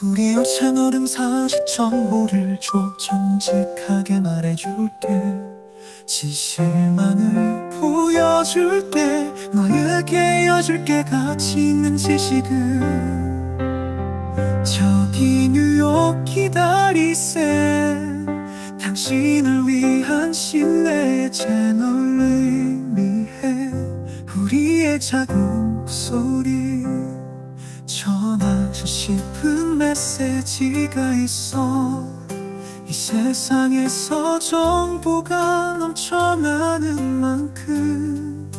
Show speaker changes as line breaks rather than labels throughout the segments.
우리 채널은 사실 정보를 줘. 정직하게 말해줄게. 지실만을 보여줄게 너에게 여줄게. 가치 있는 지식은 저기 뉴욕 기다리세. 당신을 위한 신뢰의 채널을 의미해. 우리의 작은 소리 전하 고 싶은 메시지가 있어 이 세상에서 정보가 넘쳐나는 만큼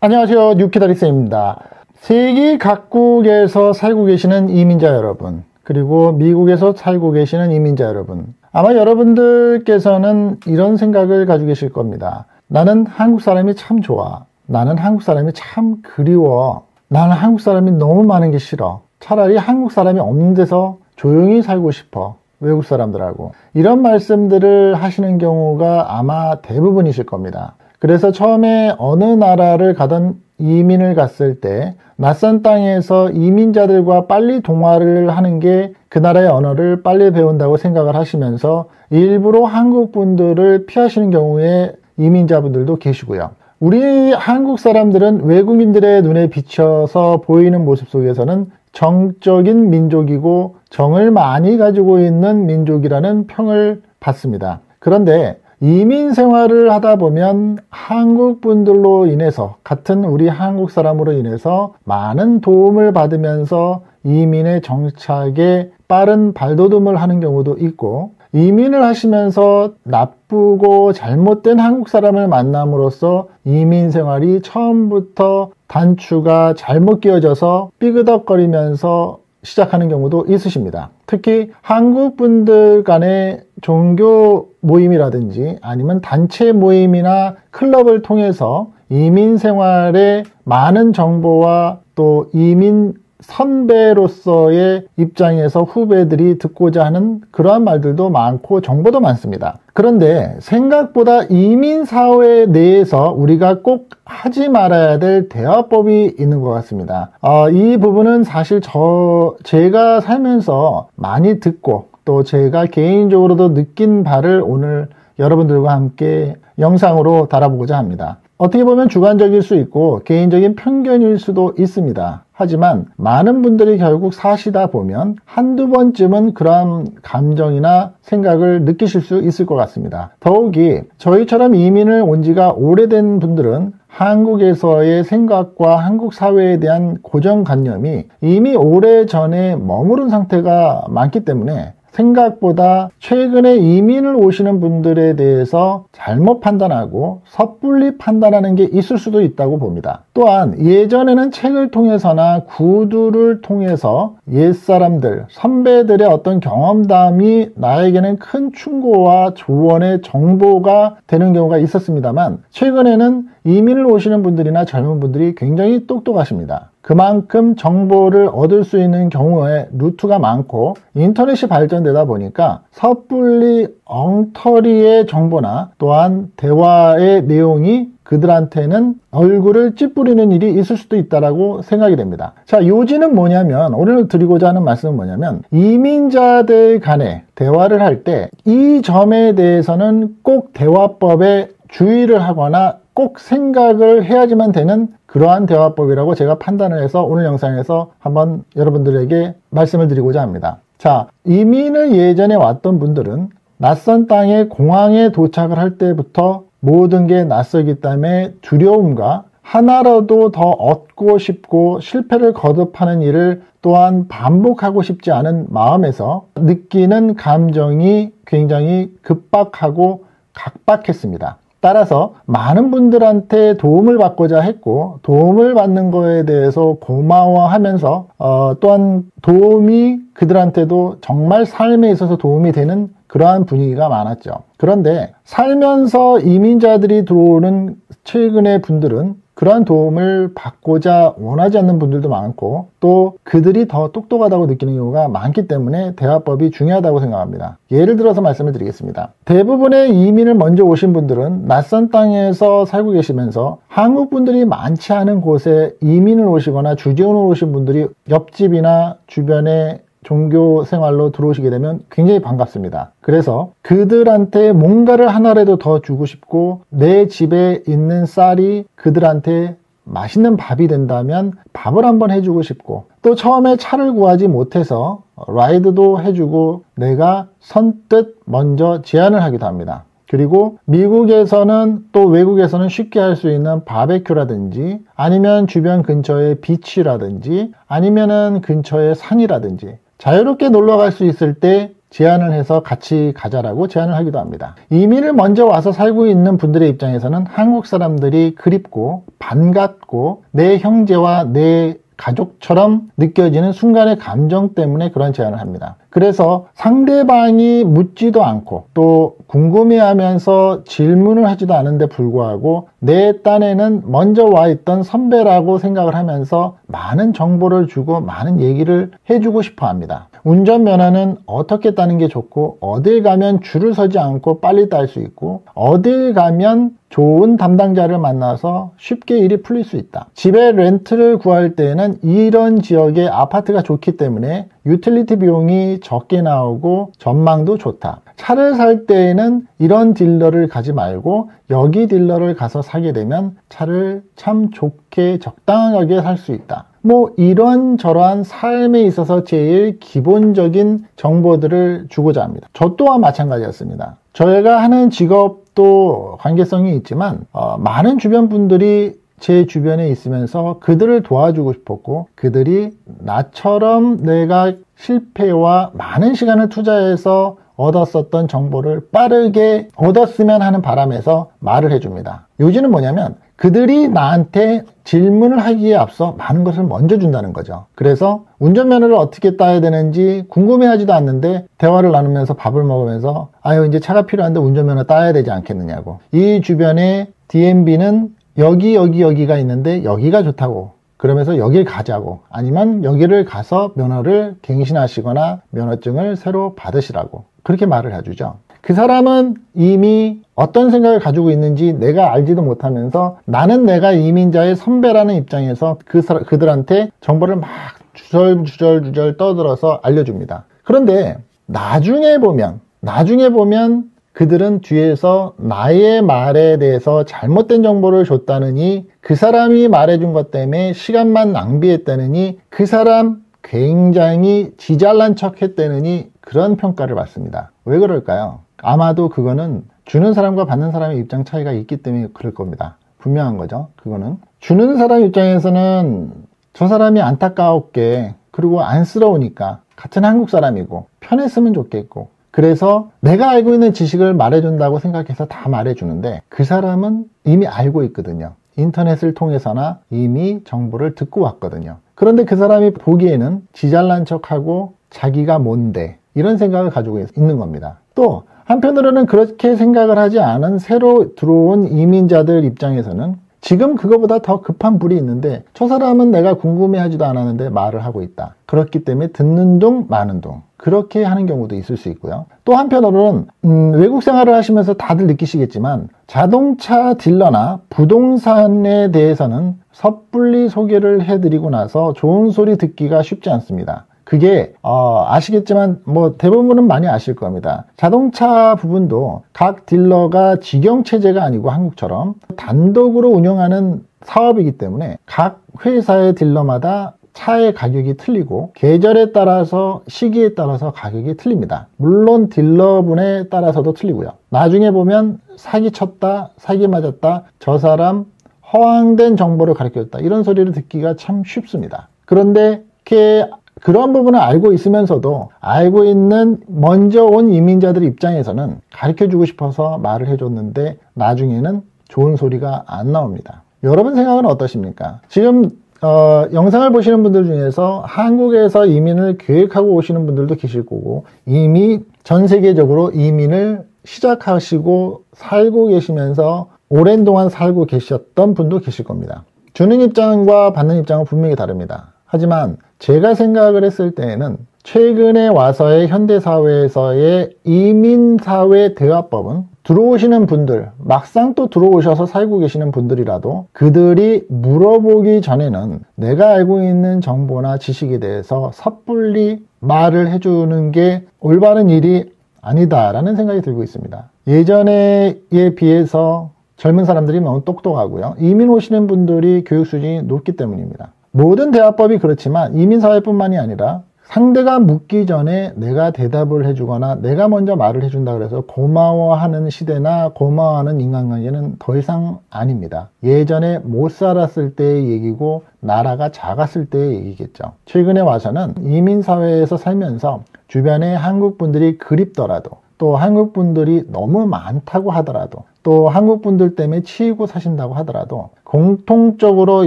안녕하세요. 뉴키다리스입니다. 세계 각국에서 살고 계시는 이민자 여러분, 그리고 미국에서 살고 계시는 이민자 여러분. 아마 여러분들께서는 이런 생각을 가지고 계실 겁니다. 나는 한국 사람이 참 좋아. 나는 한국 사람이 참 그리워. 나는 한국 사람이 너무 많은 게 싫어. 차라리 한국 사람이 없는 데서 조용히 살고 싶어. 외국 사람들하고. 이런 말씀들을 하시는 경우가 아마 대부분이실 겁니다. 그래서 처음에 어느 나라를 가던 이민을 갔을 때 낯선 땅에서 이민자들과 빨리 동화를 하는 게 그 나라의 언어를 빨리 배운다고 생각을 하시면서 일부러 한국 분들을 피하시는 경우에 이민자분들도 계시고요. 우리 한국 사람들은 외국인들의 눈에 비춰서 보이는 모습 속에서는 정적인 민족이고 정을 많이 가지고 있는 민족이라는 평을 받습니다. 그런데 이민 생활을 하다 보면 한국 분들로 인해서 같은 우리 한국 사람으로 인해서 많은 도움을 받으면서 이민의 정착에 빠른 발돋움을 하는 경우도 있고 이민을 하시면서 나쁘고 잘못된 한국 사람을 만남으로써 이민 생활이 처음부터 단추가 잘못 끼어져서 삐그덕거리면서 시작하는 경우도 있으십니다. 특히 한국 분들 간의 종교 모임이라든지 아니면 단체 모임이나 클럽을 통해서 이민 생활의 많은 정보와 또 이민 선배로서의 입장에서 후배들이 듣고자 하는 그러한 말들도 많고 정보도 많습니다. 그런데 생각보다 이민 사회 내에서 우리가 꼭 하지 말아야 될 대화법이 있는 것 같습니다. 어, 이 부분은 사실 저 제가 살면서 많이 듣고 또 제가 개인적으로도 느낀 바를 오늘 여러분들과 함께 영상으로 달아보고자 합니다. 어떻게 보면 주관적일 수 있고 개인적인 편견일 수도 있습니다. 하지만 많은 분들이 결국 사시다 보면 한두 번쯤은 그러한 감정이나 생각을 느끼실 수 있을 것 같습니다. 더욱이 저희처럼 이민을 온 지가 오래된 분들은 한국에서의 생각과 한국 사회에 대한 고정관념이 이미 오래 전에 머무른 상태가 많기 때문에 생각보다 최근에 이민을 오시는 분들에 대해서 잘못 판단하고 섣불리 판단하는 게 있을 수도 있다고 봅니다. 또한 예전에는 책을 통해서나 구두를 통해서 옛사람들, 선배들의 어떤 경험담이 나에게는 큰 충고와 조언의 정보가 되는 경우가 있었습니다만 최근에는 이민을 오시는 분들이나 젊은 분들이 굉장히 똑똑하십니다. 그만큼 정보를 얻을 수 있는 경우에 루트가 많고 인터넷이 발전되다 보니까 섣불리 엉터리의 정보나 또한 대화의 내용이 그들한테는 얼굴을 찌푸리는 일이 있을 수도 있다라고 생각이 됩니다. 자, 요지는 뭐냐면 오늘 드리고자 하는 말씀은 뭐냐면 이민자들 간에 대화를 할 때 이 점에 대해서는 꼭 대화법에 주의를 하거나 꼭 생각을 해야지만 되는 그러한 대화법이라고 제가 판단을 해서 오늘 영상에서 한번 여러분들에게 말씀을 드리고자 합니다. 자, 이민을 예전에 왔던 분들은 낯선 땅에 공항에 도착을 할 때부터 모든 게 낯설기 때문에 두려움과 하나라도 더 얻고 싶고 실패를 거듭하는 일을 또한 반복하고 싶지 않은 마음에서 느끼는 감정이 굉장히 급박하고 각박했습니다. 따라서 많은 분들한테 도움을 받고자 했고 도움을 받는 거에 대해서 고마워하면서 어, 또한 도움이 그들한테도 정말 삶에 있어서 도움이 되는 그러한 분위기가 많았죠. 그런데 살면서 이민자들이 들어오는 최근의 분들은 그러한 도움을 받고자 원하지 않는 분들도 많고 또 그들이 더 똑똑하다고 느끼는 경우가 많기 때문에 대화법이 중요하다고 생각합니다. 예를 들어서 말씀을 드리겠습니다. 대부분의 이민을 먼저 오신 분들은 낯선 땅에서 살고 계시면서 한국 분들이 많지 않은 곳에 이민을 오시거나 주재원으로 오신 분들이 옆집이나 주변에 종교 생활로 들어오시게 되면 굉장히 반갑습니다. 그래서 그들한테 뭔가를 하나라도 더 주고 싶고 내 집에 있는 쌀이 그들한테 맛있는 밥이 된다면 밥을 한번 해주고 싶고 또 처음에 차를 구하지 못해서 라이드도 해주고 내가 선뜻 먼저 제안을 하기도 합니다. 그리고 미국에서는 또 외국에서는 쉽게 할 수 있는 바베큐라든지 아니면 주변 근처에 비치라든지 아니면은 근처에 산이라든지 자유롭게 놀러 갈 수 있을 때 제안을 해서 같이 가자라고 제안을 하기도 합니다. 이민을 먼저 와서 살고 있는 분들의 입장에서는 한국 사람들이 그립고 반갑고 내 형제와 내 가족처럼 느껴지는 순간의 감정 때문에 그런 제안을 합니다. 그래서 상대방이 묻지도 않고 또 궁금해하면서 질문을 하지도 않은데 불구하고 내 딴에는 먼저 와 있던 선배라고 생각을 하면서 많은 정보를 주고 많은 얘기를 해주고 싶어 합니다. 운전면허는 어떻게 따는 게 좋고 어딜 가면 줄을 서지 않고 빨리 딸 수 있고 어딜 가면 좋은 담당자를 만나서 쉽게 일이 풀릴 수 있다. 집에 렌트를 구할 때에는 이런 지역의 아파트가 좋기 때문에 유틸리티 비용이 적게 나오고 전망도 좋다. 차를 살 때에는 이런 딜러를 가지 말고 여기 딜러를 가서 사게 되면 차를 참 좋게 적당하게 살 수 있다. 뭐 이런 저러한 삶에 있어서 제일 기본적인 정보들을 주고자 합니다. 저 또한 마찬가지였습니다. 저희가 하는 직업도 관계성이 있지만 어, 많은 주변 분들이 제 주변에 있으면서 그들을 도와주고 싶었고 그들이 나처럼 내가 실패와 많은 시간을 투자해서 얻었었던 정보를 빠르게 얻었으면 하는 바람에서 말을 해줍니다. 요지는 뭐냐면 그들이 나한테 질문을 하기에 앞서 많은 것을 먼저 준다는 거죠. 그래서 운전면허를 어떻게 따야 되는지 궁금해하지도 않는데 대화를 나누면서 밥을 먹으면서 아유 이제 차가 필요한데 운전면허 따야 되지 않겠느냐고 이 주변에 DMB는 여기 여기 여기가 있는데 여기가 좋다고 그러면서 여길 가자고 아니면 여기를 가서 면허를 갱신하시거나 면허증을 새로 받으시라고 그렇게 말을 해주죠. 그 사람은 이미 어떤 생각을 가지고 있는지 내가 알지도 못하면서 나는 내가 이민자의 선배라는 입장에서 그 사, 그들한테 정보를 막 주절주절주절 떠들어서 알려줍니다. 그런데 나중에 보면 나중에 보면 그들은 뒤에서 나의 말에 대해서 잘못된 정보를 줬다느니 그 사람이 말해준 것 때문에 시간만 낭비했다느니 그 사람 굉장히 지잘난 척 했다느니 그런 평가를 받습니다. 왜 그럴까요? 아마도 그거는 주는 사람과 받는 사람의 입장 차이가 있기 때문에 그럴 겁니다. 분명한 거죠. 그거는. 주는 사람 입장에서는 저 사람이 안타까웠게 그리고 안쓰러우니까 같은 한국 사람이고 편했으면 좋겠고 그래서 내가 알고 있는 지식을 말해준다고 생각해서 다 말해주는데 그 사람은 이미 알고 있거든요. 인터넷을 통해서나 이미 정보를 듣고 왔거든요. 그런데 그 사람이 보기에는 지잘난 척하고 자기가 뭔데 이런 생각을 가지고 있는 겁니다. 또 한편으로는 그렇게 생각을 하지 않은 새로 들어온 이민자들 입장에서는 지금 그거보다 더 급한 불이 있는데 저 사람은 내가 궁금해하지도 않았는데 말을 하고 있다. 그렇기 때문에 듣는 둥 마는 둥 그렇게 하는 경우도 있을 수 있고요. 또 한편으로는 음, 외국 생활을 하시면서 다들 느끼시겠지만 자동차 딜러나 부동산에 대해서는 섣불리 소개를 해드리고 나서 좋은 소리 듣기가 쉽지 않습니다. 그게 어, 아시겠지만 뭐 대부분은 많이 아실 겁니다. 자동차 부분도 각 딜러가 직영 체제가 아니고 한국처럼 단독으로 운영하는 사업이기 때문에 각 회사의 딜러마다 차의 가격이 틀리고 계절에 따라서 시기에 따라서 가격이 틀립니다. 물론 딜러분에 따라서도 틀리고요. 나중에 보면 사기 쳤다, 사기 맞았다, 저 사람 허황된 정보를 가르쳤다 이런 소리를 듣기가 참 쉽습니다. 그런데 이렇게 그런 부분을 알고 있으면서도 알고 있는 먼저 온 이민자들 입장에서는 가르쳐 주고 싶어서 말을 해줬는데 나중에는 좋은 소리가 안 나옵니다. 여러분 생각은 어떠십니까? 지금 어, 영상을 보시는 분들 중에서 한국에서 이민을 계획하고 오시는 분들도 계실 거고 이미 전 세계적으로 이민을 시작하시고 살고 계시면서 오랜 동안 살고 계셨던 분도 계실 겁니다. 주는 입장과 받는 입장은 분명히 다릅니다. 하지만 제가 생각을 했을 때에는 최근에 와서의 현대사회에서의 이민사회 대화법은 들어오시는 분들, 막상 또 들어오셔서 살고 계시는 분들이라도 그들이 물어보기 전에는 내가 알고 있는 정보나 지식에 대해서 섣불리 말을 해주는 게 올바른 일이 아니다라는 생각이 들고 있습니다. 예전에 비해서 젊은 사람들이 너무 똑똑하고요. 이민 오시는 분들이 교육 수준이 높기 때문입니다. 모든 대화법이 그렇지만 이민사회뿐만이 아니라 상대가 묻기 전에 내가 대답을 해주거나 내가 먼저 말을 해준다 그래서 고마워하는 시대나 고마워하는 인간관계는 더 이상 아닙니다. 예전에 못 살았을 때의 얘기고 나라가 작았을 때의 얘기겠죠. 최근에 와서는 이민사회에서 살면서 주변에 한국 분들이 그립더라도 또 한국 분들이 너무 많다고 하더라도 또 한국 분들 때문에 치이고 사신다고 하더라도 공통적으로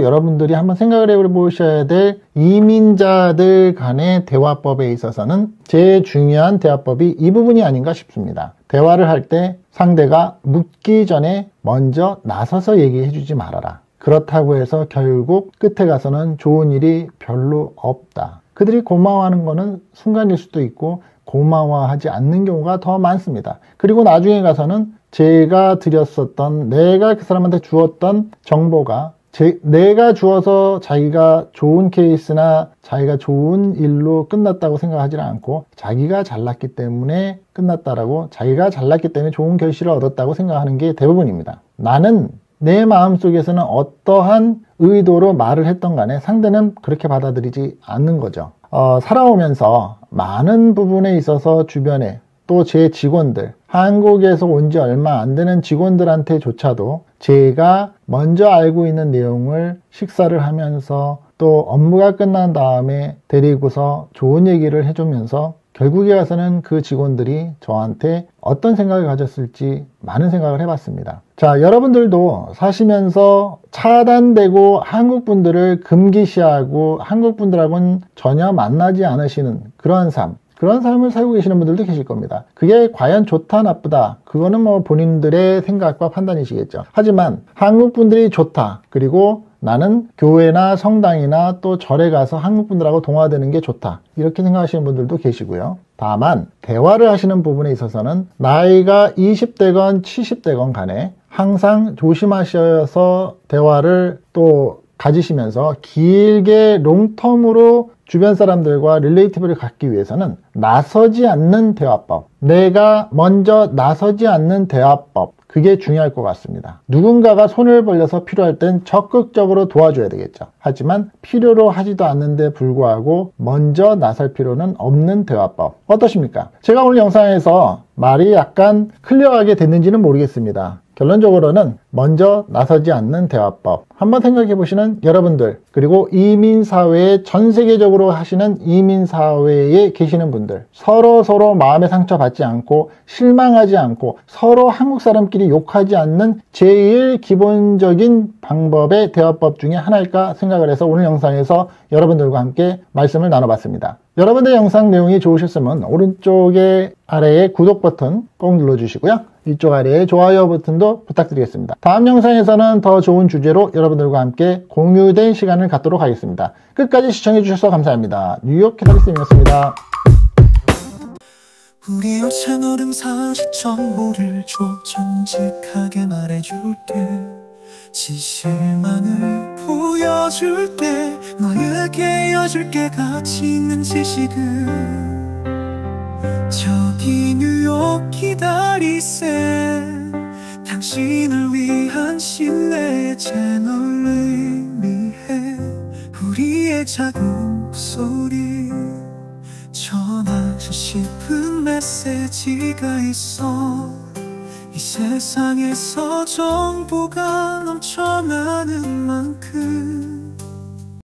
여러분들이 한번 생각을 해보셔야 될 이민자들 간의 대화법에 있어서는 제일 중요한 대화법이 이 부분이 아닌가 싶습니다. 대화를 할 때 상대가 묻기 전에 먼저 나서서 얘기해 주지 말아라. 그렇다고 해서 결국 끝에 가서는 좋은 일이 별로 없다. 그들이 고마워하는 것은 순간일 수도 있고 고마워하지 않는 경우가 더 많습니다. 그리고 나중에 가서는 제가 드렸었던 내가 그 사람한테 주었던 정보가 제, 내가 주어서 자기가 좋은 케이스나 자기가 좋은 일로 끝났다고 생각하지는 않고 자기가 잘났기 때문에 끝났다라고 자기가 잘났기 때문에 좋은 결실을 얻었다고 생각하는 게 대부분입니다. 나는 내 마음속에서는 어떠한 의도로 말을 했던 간에 상대는 그렇게 받아들이지 않는 거죠. 어, 살아오면서 많은 부분에 있어서 주변에 또 제 직원들, 한국에서 온 지 얼마 안 되는 직원들한테조차도 제가 먼저 알고 있는 내용을 식사를 하면서 또 업무가 끝난 다음에 데리고서 좋은 얘기를 해주면서 결국에 가서는 그 직원들이 저한테 어떤 생각을 가졌을지 많은 생각을 해봤습니다. 자, 여러분들도 사시면서 차단되고 한국 분들을 금기시하고 한국 분들하고는 전혀 만나지 않으시는 그러한 삶, 그런 삶을 살고 계시는 분들도 계실 겁니다. 그게 과연 좋다, 나쁘다. 그거는 뭐 본인들의 생각과 판단이시겠죠. 하지만 한국 분들이 좋다. 그리고 나는 교회나 성당이나 또 절에 가서 한국 분들하고 동화되는 게 좋다. 이렇게 생각하시는 분들도 계시고요. 다만, 대화를 하시는 부분에 있어서는 나이가 20대건 70대건 간에 항상 조심하셔서 대화를 또 가지시면서 길게 롱텀으로 주변 사람들과 릴레이티브를 갖기 위해서는 나서지 않는 대화법. 내가 먼저 나서지 않는 대화법. 그게 중요할 것 같습니다. 누군가가 손을 벌려서 필요할 땐 적극적으로 도와줘야 되겠죠. 하지만 필요로 하지도 않는데 불구하고 먼저 나설 필요는 없는 대화법. 어떠십니까? 제가 오늘 영상에서 말이 약간 클리어하게 됐는지는 모르겠습니다. 결론적으로는 먼저 나서지 않는 대화법. 한번 생각해 보시는 여러분들, 그리고 이민사회에 전 세계적으로 하시는 이민사회에 계시는 분들, 서로 서로 마음의 상처 받지 않고 실망하지 않고 서로 한국 사람끼리 욕하지 않는 제일 기본적인 방법의 대화법 중에 하나일까 생각을 해서 오늘 영상에서 여러분들과 함께 말씀을 나눠봤습니다. 여러분들 영상 내용이 좋으셨으면 오른쪽에 아래에 구독 버튼 꼭 눌러주시고요. 이쪽 아래에 좋아요 버튼도 부탁드리겠습니다. 다음 영상에서는 더 좋은 주제로 여러분들과 함께 공유된 시간을 갖도록 하겠습니다. 끝까지 시청해주셔서 감사합니다. 뉴욕 캐나리스님이었습니다. 우리 채널은 사실 정보를 줘 정직하게 말해줄게 지실만을 보여줄 때 너에게 여줄게 가치 있는 지식을 저기 뉴 욕 기다리세. 당신을 위한 신뢰의 채널을 위해. 우리의 작은 소리. 전하고 싶은 메시지가 있어. 이 세상에서 정보가 넘쳐